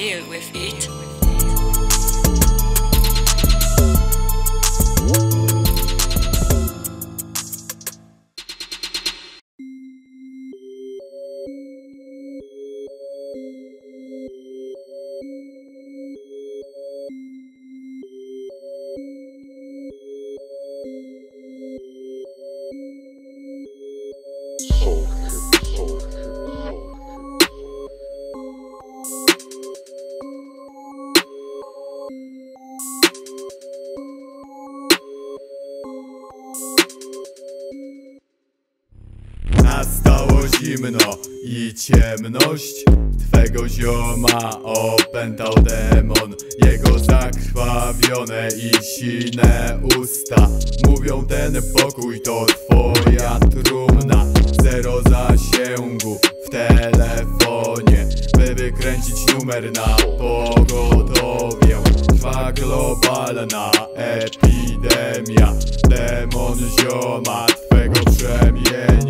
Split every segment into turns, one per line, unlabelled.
deal with it.
Nastało zimno i ciemność Twego zioma opętał demon. Jego zakrwawione i sine usta Mówią ten pokój to twoja trumna. Zero zasięgu w telefonie By wykręcić numer na pogotowie Trwa globalna epidemia. Demon zioma twego przemienia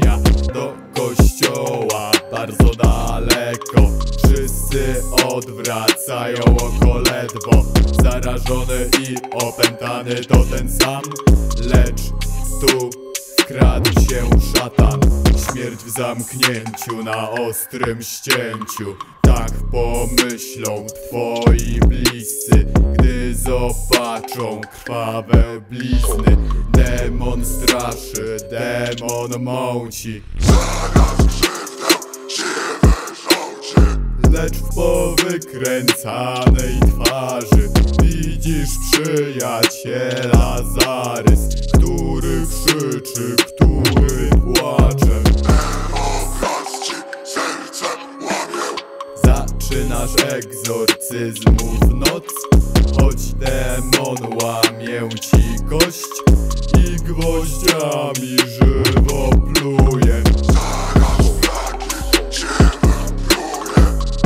kościoła bardzo daleko. Wszyscy odwracają oko ledwo. Zarażony i opętany to ten sam. Lecz tu Kradł się szatan. Śmierć w zamknięciu na ostrym ścięciu Tak pomyślą twoi bliscy Gdy zobaczą krwawe blizny. Demon straszy, demon mąci. Lecz w powykręcanej twarzy Widzisz przyjaciela zarys Który krzyczy, Zaczynasz egzorcyzmu w noc? Choć demon łamię ci kość I gwoździami żywo pluje.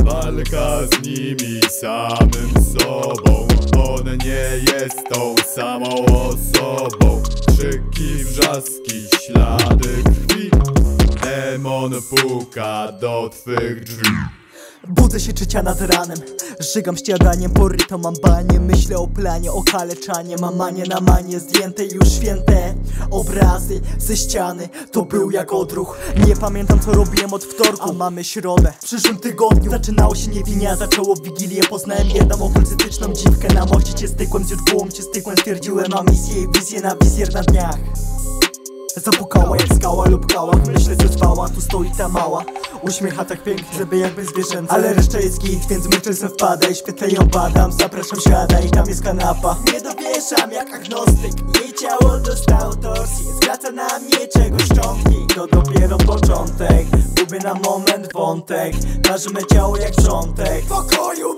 Walka z nimi samym sobą. On nie jest tą samą osobą. Krzyki, wrzaski, ślady krwi? Demon puka do twych drzwi
Budzę się trzecia nad ranem. Żygam śniadaniem, poryto mam banie. Myślę o planie, o kaleczanie. Mam manie na manie, zdjęte już święte Obrazy ze ściany. To był jak odruch. Nie pamiętam co robiłem od wtorku. A mamy środę. W przyszłym tygodniu Zaczynało się niewinnie, a zaczęło Wigilię. Poznałem jedną okultystyczną dziwkę. Na moście cię stykłem, z źródłem cię stykłem Stwierdziłem, mam misję i wizję na wizjer na dniach. Zapukała jak skała lub kałach Myślę, że spała, tu stoi ta mała Uśmiecha tak pięknie, żeby jakby zwierzęta Ale reszta jest git, więc myślę, że wpada I świetle ją badam, zapraszam siada I tam jest kanapa. Nie dowierzam jak agnostyk Jej ciało dostało torsję Zwraca na mnie czegoś ściągi To dopiero początek. Gubię na moment wątek Marzymy ciało jak wrzątek. W pokoju